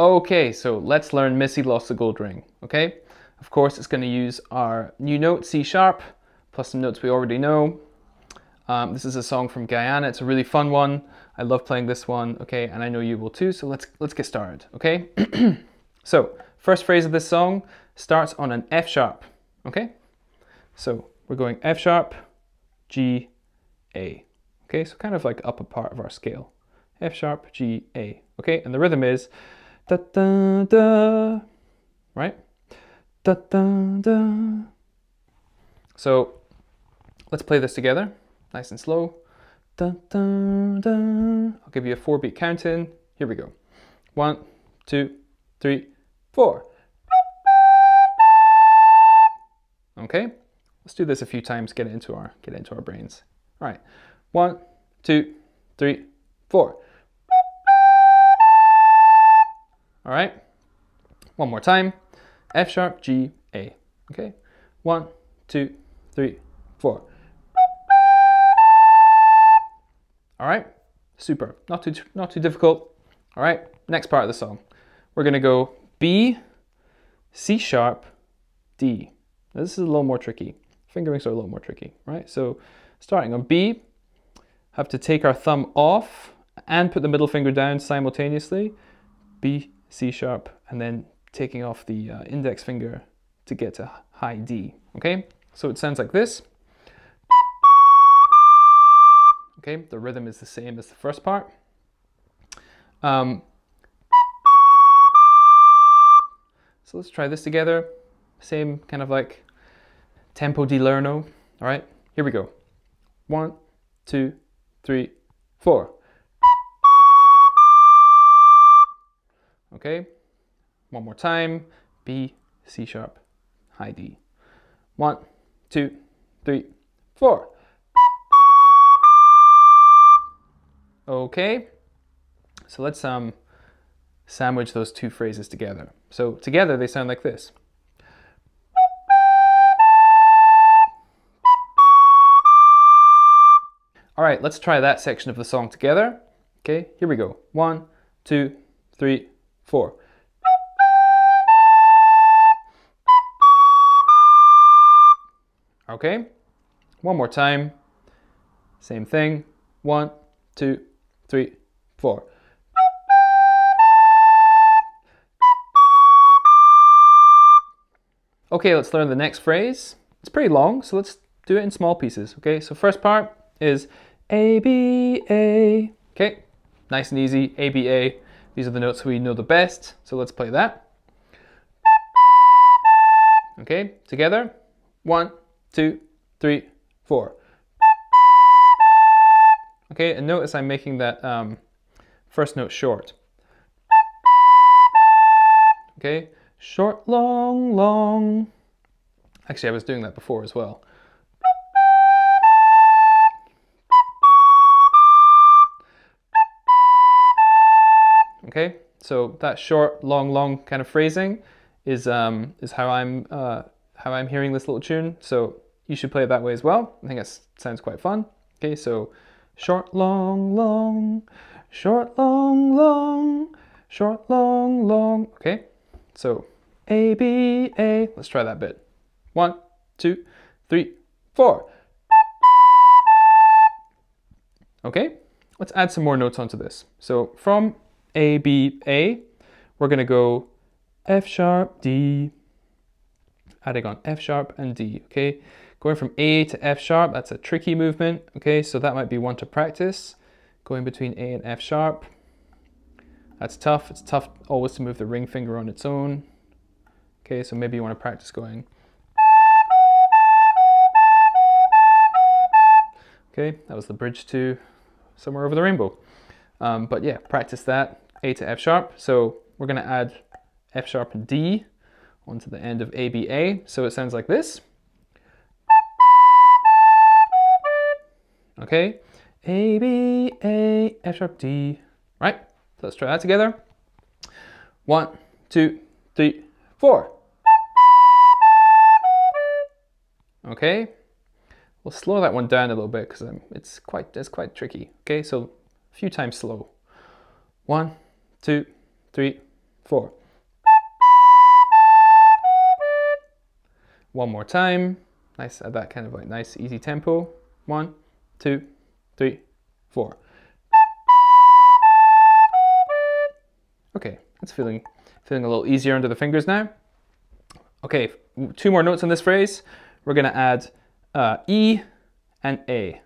Okay, so let's learn Missy Lost the Gold Ring, okay? Of course, it's going to use our new note, C sharp, plus some notes we already know. Um, this is a song from Guyana. It's a really fun one. I love playing this one, okay? And I know you will too, so let's, let's get started, okay? so, first phrase of this song starts on an F sharp, okay? So, we're going F sharp, G, A. Okay, so kind of like upper part of our scale. F sharp, G, A. Okay, and the rhythm is da da da, right? Da da da. So let's play this together, nice and slow. Da da da. I'll give you a four beat count in. Here we go. One, two, three, four. Okay, let's do this a few times. Get it into our get it into our brains. All right, one, two, three, four. All right, one more time. F sharp, G, A. Okay, one, two, three, four. All right, super. Not too not too difficult. All right, next part of the song. We're gonna go B, C sharp, D. Now this is a little more tricky. Fingerings are a little more tricky, right? So starting on B, have to take our thumb off and put the middle finger down simultaneously. B, C sharp, and then taking off the uh, index finger to get to high D. Okay, so it sounds like this. Okay, the rhythm is the same as the first part. Um, so let's try this together. Same kind of like tempo di lerno. All right, here we go. One, two, three, four. Okay, one more time. B, C sharp, high D. One, two, three, four. Okay, so let's um, sandwich those two phrases together. So together they sound like this. All right, let's try that section of the song together. Okay, here we go. One, two, three, four. Okay, one more time. Same thing. One, two, three, four. Okay, let's learn the next phrase. It's pretty long, so let's do it in small pieces. Okay, so first part is A, B, A. Okay, nice and easy, A, B, A. These are the notes we know the best, so let's play that. Okay, together. One, two, three, four. Okay, and notice I'm making that um, first note short. Okay, short, long, long. Actually, I was doing that before as well. Okay, so that short, long, long kind of phrasing is um, is how I'm uh, how I'm hearing this little tune. So you should play it that way as well. I think it sounds quite fun. Okay, so short, long, long, short, long, long, short, long, long. Okay, so A, B, A. Let's try that bit. One, two, three, four. Okay, let's add some more notes onto this. So from A, B, A, we're gonna go F sharp, D, adding on F sharp and D, okay? Going from A to F sharp, that's a tricky movement, okay? So that might be one to practice. Going between A and F sharp, that's tough. It's tough always to move the ring finger on its own. Okay, so maybe you want to practice going. Okay, that was the bridge to somewhere over the rainbow. Um, but yeah, practice that, A to F sharp. So we're gonna add F sharp and D onto the end of ABA. So it sounds like this. Okay, A, B, A, F sharp, D, right? So let's try that together. One, two, three, four. Okay, we'll slow that one down a little bit because it's quite it's quite tricky. Okay, so few times slow. One, two, three, four. One more time. Nice at that kind of like nice easy tempo. One, two, three, four. Okay, it's feeling feeling a little easier under the fingers now. Okay, two more notes on this phrase. We're gonna add uh, E and A.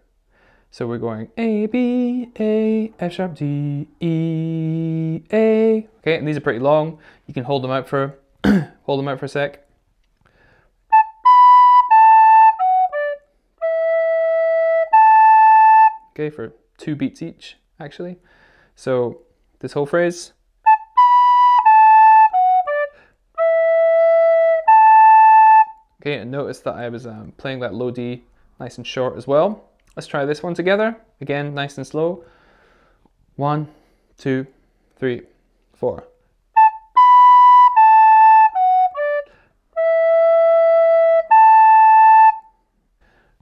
So we're going A, B, A, F sharp, D, E, A. Okay, and these are pretty long. You can hold them out for hold them out for a sec. Okay, for two beats each, actually. So this whole phrase. Okay, and notice that I was um, playing that low D nice and short as well. Let's try this one together. Again, nice and slow. One, two, three, four.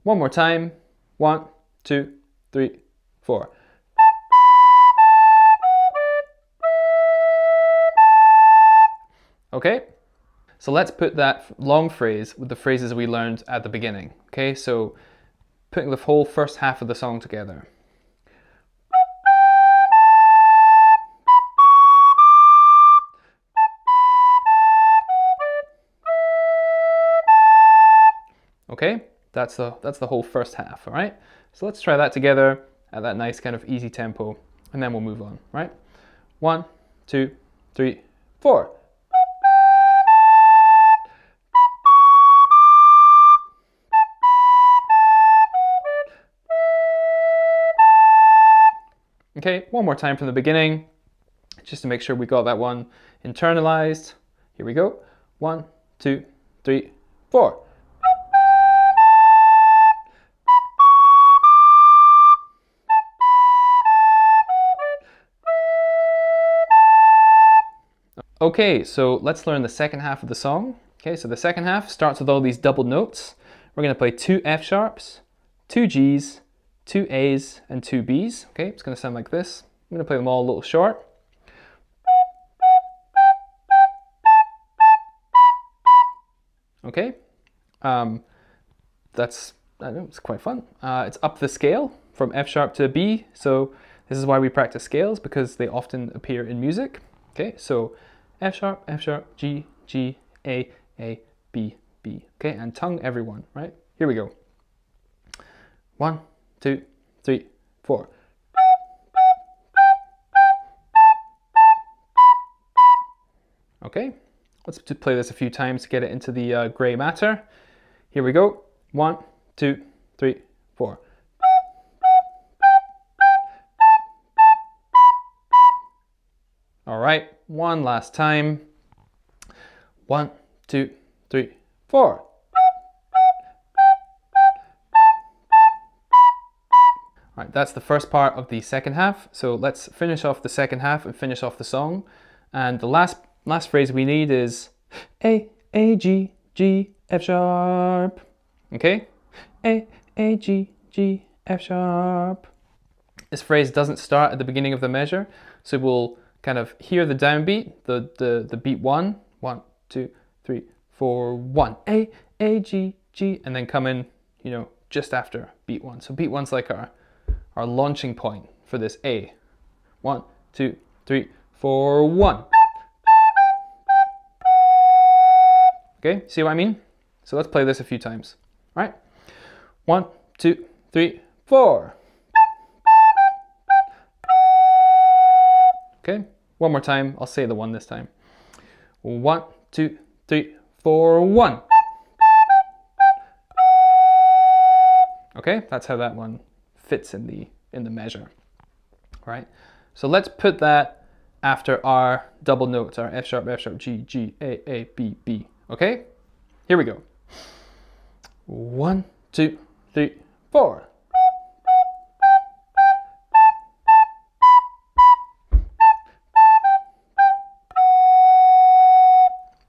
One more time. One, two, three, four. Okay, so let's put that long phrase with the phrases we learned at the beginning. Okay, so putting the whole first half of the song together. Okay, that's the, that's the whole first half, all right? So let's try that together at that nice kind of easy tempo, and then we'll move on, right? One, two, three, four. Okay, one more time from the beginning, just to make sure we got that one internalized. Here we go. One, two, three, four. Okay, so let's learn the second half of the song. Okay, so the second half starts with all these double notes. We're going to play two F sharps, two Gs, two A's and two B's. Okay, it's going to sound like this. I'm going to play them all a little short. Okay, um, that's I know it's quite fun. Uh, it's up the scale from F sharp to B, so this is why we practice scales because they often appear in music. Okay, so F sharp, F sharp, G, G, A, A, B, B. Okay, and tongue everyone, right? Here we go. One, two, three, four. Okay, let's play this a few times to get it into the uh, gray matter. Here we go. One, two, three, four. All right, one last time. One, two, three, four. Right, that's the first part of the second half. So let's finish off the second half and finish off the song. And the last last phrase we need is A, A, G, G, F sharp. Okay? A, A, G, G, F sharp. This phrase doesn't start at the beginning of the measure, so we'll kind of hear the downbeat, the, the, the beat one, one, two, three, four, one, A, A, G, G, and then come in, you know, just after beat one. So beat one's like our our launching point for this A. One, two, three, four, one. Okay, see what I mean? So let's play this a few times. All right? One, two, three, four. Okay, one more time. I'll say the one this time. One, two, three, four, one. Okay, that's how that one fits in the in the measure. right? so let's put that after our double notes, our F sharp, F sharp, G, G, A, A, B, B. Okay, here we go. One, two, three, four.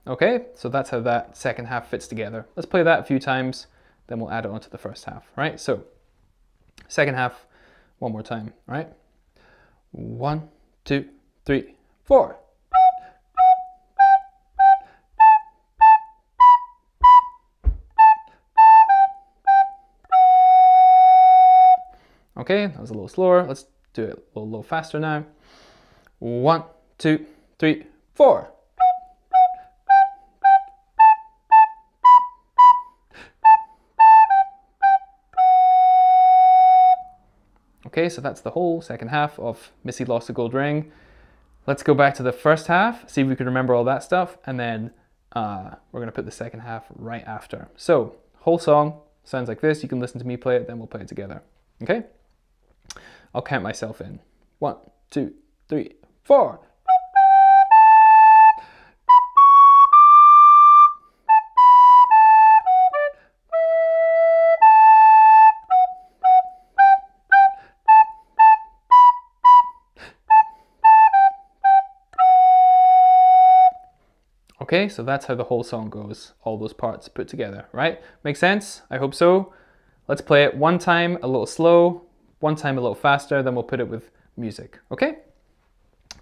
Okay, so that's how that second half fits together. Let's play that a few times, then we'll add it onto the first half, right? So Second half, one more time, all right? One, two, three, four. Okay, that was a little slower. Let's do it a little, little faster now. One, two, three, four. Okay, so that's the whole second half of Missy Lost a Gold Ring. Let's go back to the first half, see if we can remember all that stuff, and then uh, we're to put the second half right after. So, whole song sounds like this. You can listen to me play it, then we'll play it together. Okay? I'll count myself in. One, two, three, four. Okay, so that's how the whole song goes, all those parts put together, right? Make sense? I hope so. Let's play it one time a little slow, one time a little faster, then we'll put it with music, okay?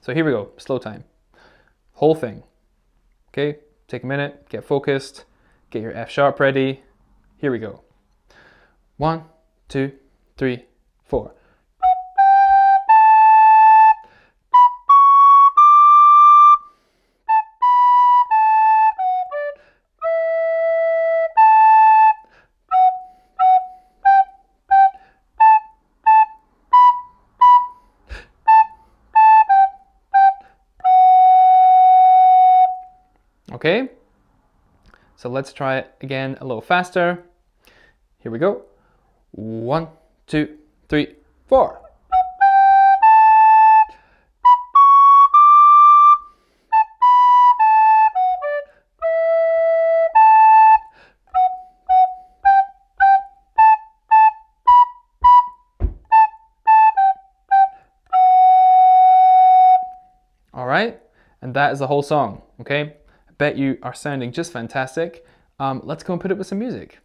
So here we go, slow time. Whole thing. Okay, take a minute, get focused, get your F sharp ready. Here we go. One, two, three, four. Okay, so let's try it again a little faster. Here we go. One, two, three, four. All right, and that is the whole song, okay? Bet you are sounding just fantastic. Um, let's go and put it with some music.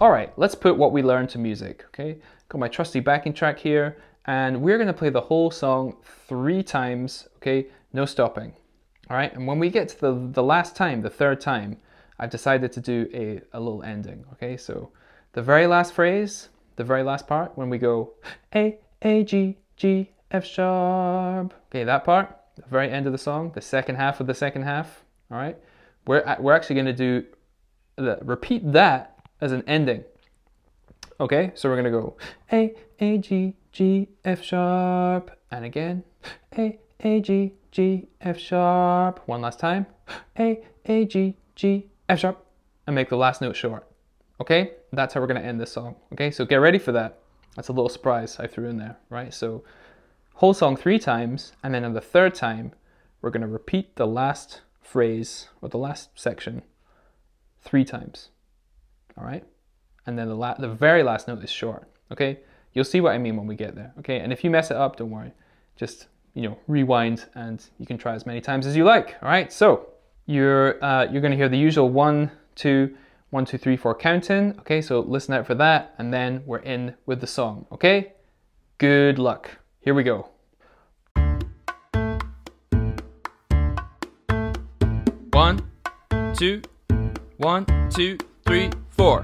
All right, let's put what we learned to music, okay? Got my trusty backing track here, and we're gonna play the whole song three times, okay? No stopping, all right? And when we get to the, the last time, the third time, I've decided to do a, a little ending, okay? So the very last phrase, the very last part, when we go A, A, G, G, F sharp. Okay, that part, the very end of the song, the second half of the second half. All right, we're we're actually going to do the repeat that as an ending. Okay, so we're going to go A A G G F sharp, and again A A G G F sharp. One last time A A G G F sharp, and make the last note short. Okay, that's how we're going to end this song. Okay, so get ready for that. That's a little surprise I threw in there, right? So whole song three times, and then on the third time, we're going to repeat the last phrase or the last section three times. All right? And then the, la- the very last note is short. Okay? You'll see what I mean when we get there. Okay? And if you mess it up, don't worry. Just, you know, rewind and you can try as many times as you like. All right? So you're, uh, you're going to hear the usual one, two, one, two, three, four counting. Okay? So listen out for that. And then we're in with the song. Okay? Good luck. Here we go. One, two, one, two, three, four.